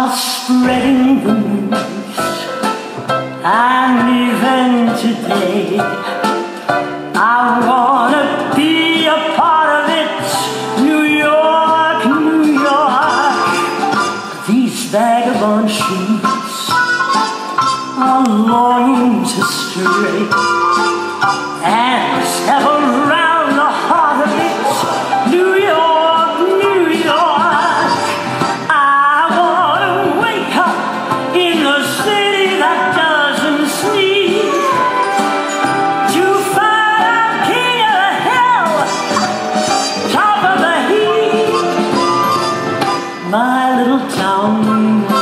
are spreading the news And even today I wanna be a part of it. New York, New York. These vagabond shoes Are longing to stray. And My little town